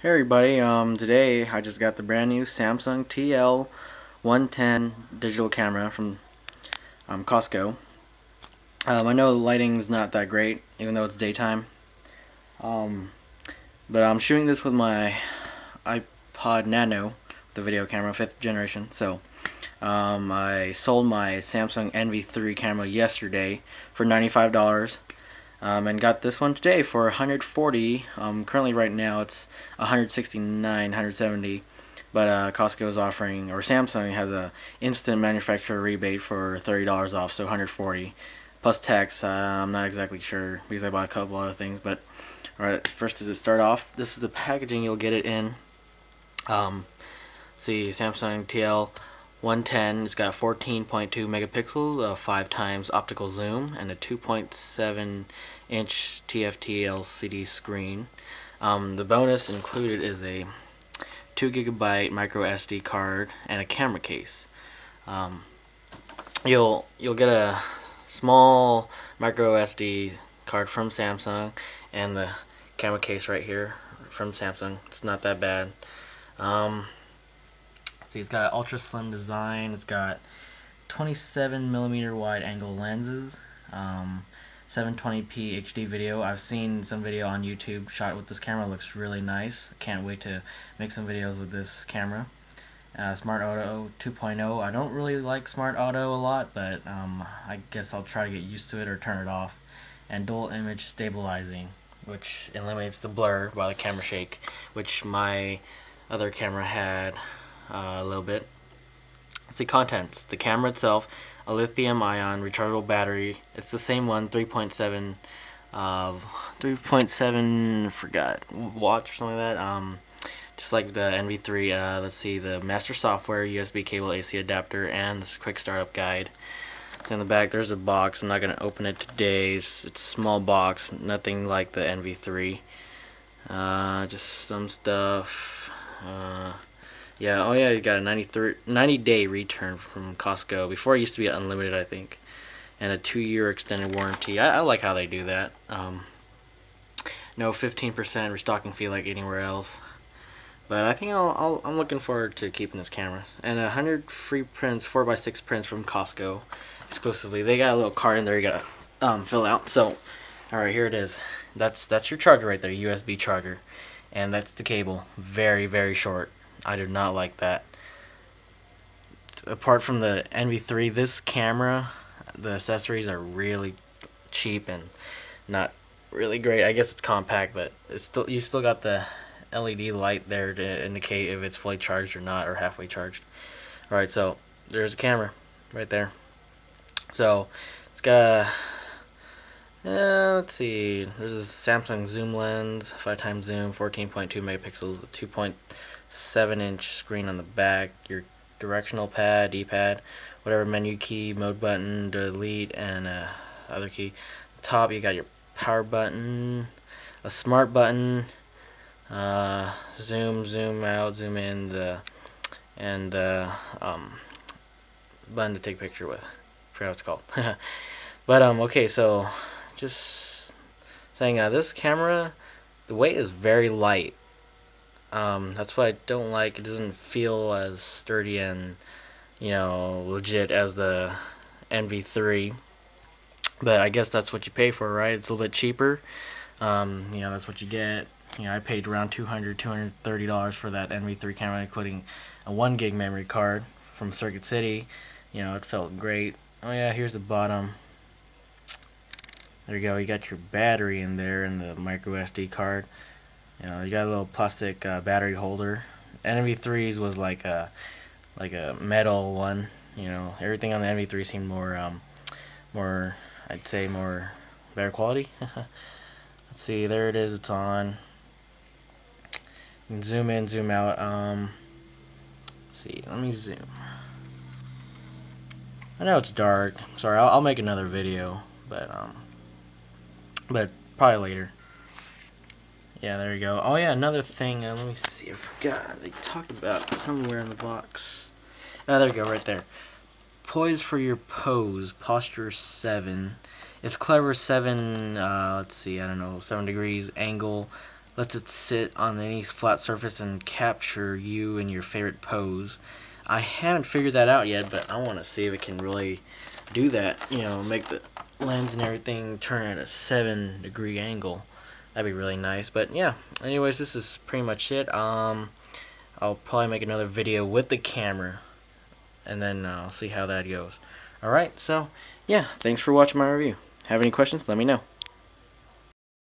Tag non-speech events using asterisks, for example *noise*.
Hey everybody, um, today I just got the brand new Samsung TL110 digital camera from um, Costco. Um, I know the lighting's not that great, even though it's daytime. Um, but I'm shooting this with my iPod Nano, the video camera, 5th generation. So um, I sold my Samsung NV3 camera yesterday for $95 um, and got this one today for 140 um, currently right now it's 169 170 but uh, Costco is offering or Samsung has a instant manufacturer rebate for $30 off so 140 plus tax uh, I'm not exactly sure because I bought a couple other things but alright first is to start off this is the packaging you'll get it in. Um, see Samsung TL 110 it's got 14.2 megapixels a 5 times optical zoom and a 2.7 inch TFT LCD screen. Um, the bonus included is a 2 gigabyte micro SD card and a camera case. Um, you'll you'll get a small micro SD card from Samsung and the camera case right here from Samsung. It's not that bad. Um, See, it's got an ultra slim design. It's got 27 millimeter wide angle lenses. Um, 720p HD video. I've seen some video on YouTube shot with this camera. Looks really nice. Can't wait to make some videos with this camera. Uh, Smart Auto 2.0. I don't really like Smart Auto a lot, but um, I guess I'll try to get used to it or turn it off. And dual image stabilizing, which eliminates the blur while the camera shake, which my other camera had uh, a little bit. Let's see contents. The camera itself, a lithium ion rechargeable battery. It's the same one, 3.7 of uh, 3.7 forgot watts or something like that. Um, just like the NV3. Uh, let's see the master software, USB cable, AC adapter, and this quick startup guide. So in the back, there's a box. I'm not gonna open it today. It's, it's a small box, nothing like the NV3. Uh, just some stuff. Uh, yeah, oh yeah, you got a 90, 90 day return from Costco. Before it used to be unlimited, I think. And a two year extended warranty. I, I like how they do that. Um, no 15% restocking fee like anywhere else. But I think I'll, i am looking forward to keeping this camera. And a 100 free prints, 4x6 prints from Costco exclusively. They got a little card in there you gotta um, fill out. So, alright, here it is. That's, that's your charger right there, USB charger. And that's the cable. Very, very short. I do not like that. Apart from the NV3, this camera, the accessories are really cheap and not really great. I guess it's compact, but it's still you still got the LED light there to indicate if it's fully charged or not or halfway charged. Alright, so there's a camera right there. So it's got a, uh, let's see, there's a Samsung zoom lens, 5 times zoom, 14.2 megapixels, 2. 7 inch screen on the back, your directional pad, D-pad, whatever menu key, mode button, delete, and uh, other key. Top you got your power button, a smart button, uh, zoom, zoom out, zoom in, the and the um, button to take picture with. I forgot what it's called. *laughs* but um, okay, so just saying uh, this camera, the weight is very light. Um, that's what I don't like. It doesn't feel as sturdy and, you know, legit as the NV3. But I guess that's what you pay for, right? It's a little bit cheaper. Um, you know, that's what you get. You know, I paid around 200 $230 for that NV3 camera, including a 1 gig memory card from Circuit City. You know, it felt great. Oh yeah, here's the bottom. There you go. You got your battery in there and the micro SD card. You know, you got a little plastic uh, battery holder. NV3s was like a like a metal one. You know, everything on the NV3 seemed more um, more I'd say more better quality. *laughs* Let's see, there it is. It's on. Zoom in, zoom out. Um, see, let me zoom. I know it's dark. Sorry, I'll, I'll make another video, but um, but probably later. Yeah, there you go. Oh yeah, another thing. Uh, let me see. I forgot. They talked about somewhere in the box. Oh, there we go, right there. Poise for your pose. Posture 7. It's clever 7, uh, let's see, I don't know, 7 degrees angle. lets it sit on any flat surface and capture you in your favorite pose. I haven't figured that out yet, but I want to see if it can really do that. You know, make the lens and everything turn at a 7 degree angle. That'd be really nice. But yeah, anyways, this is pretty much it. Um, I'll probably make another video with the camera, and then uh, I'll see how that goes. Alright, so yeah, thanks for watching my review. Have any questions? Let me know.